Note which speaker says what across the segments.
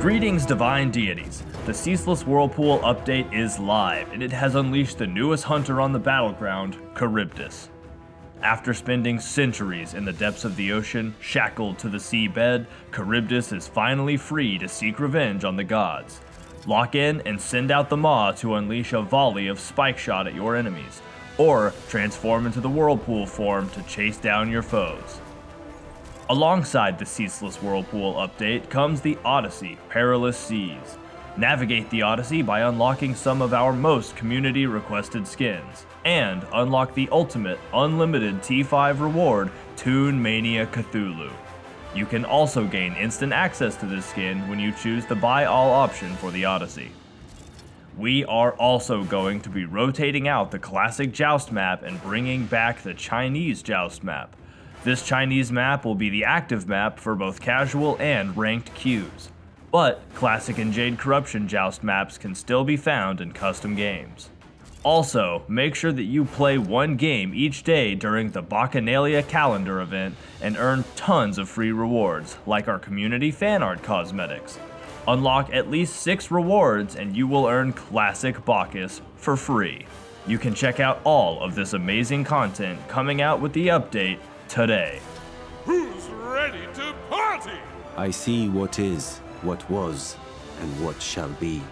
Speaker 1: Greetings, divine deities. The Ceaseless Whirlpool update is live, and it has unleashed the newest hunter on the battleground, Charybdis. After spending centuries in the depths of the ocean, shackled to the seabed, Charybdis is finally free to seek revenge on the gods. Lock in and send out the Maw to unleash a volley of spike shot at your enemies, or transform into the Whirlpool form to chase down your foes. Alongside the Ceaseless Whirlpool update comes the Odyssey Perilous Seas. Navigate the Odyssey by unlocking some of our most community requested skins, and unlock the ultimate unlimited T5 reward, Toon Mania Cthulhu. You can also gain instant access to this skin when you choose the buy all option for the Odyssey. We are also going to be rotating out the classic Joust map and bringing back the Chinese Joust map. This Chinese map will be the active map for both casual and ranked queues. But Classic and Jade Corruption Joust maps can still be found in custom games. Also, make sure that you play one game each day during the Bacchanalia calendar event and earn tons of free rewards, like our community fan art cosmetics. Unlock at least 6 rewards and you will earn Classic Bacchus for free. You can check out all of this amazing content coming out with the update today.
Speaker 2: Who's ready to party?
Speaker 3: I see what is, what was, and what shall be.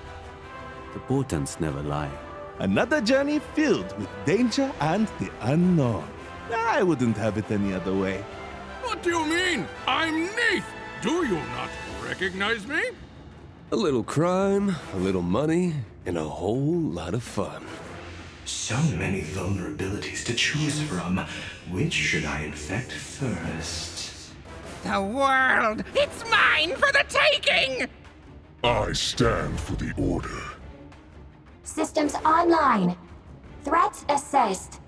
Speaker 3: The portents never lie.
Speaker 4: Another journey filled with danger and the unknown. I wouldn't have it any other way.
Speaker 2: What do you mean? I'm Neith. Do you not recognize me?
Speaker 5: A little crime, a little money, and a whole lot of fun.
Speaker 6: So many vulnerabilities to choose from. Which should I infect first?
Speaker 7: The world! It's mine for the taking!
Speaker 2: I stand for the Order.
Speaker 8: Systems online. Threats assessed.